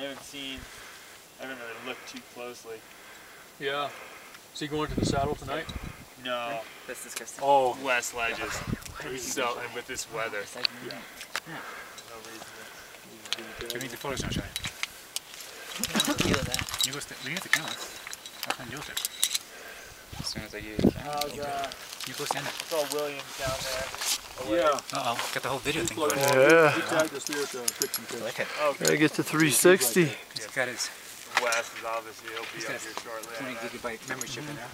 I haven't seen. I haven't really looked too closely. Yeah. Is he going to the saddle tonight? No, That's disgusting. Oh. less ledges. So, and with this weather, Yeah. no reason. We need the photo sunshine. Feel that. You go st- we have the camera. I'll send Joseph. As soon as I get it. How's uh? You go stand it. I saw Williams down there. Away. Yeah. Uh oh, got the whole video thing going. Yeah. He tagged us there at the Dixon I like it. Okay. Gotta get to 360. He's got his Wes is obviously he'll be up here shortly. 20 I imagine. gigabyte memory chip in there.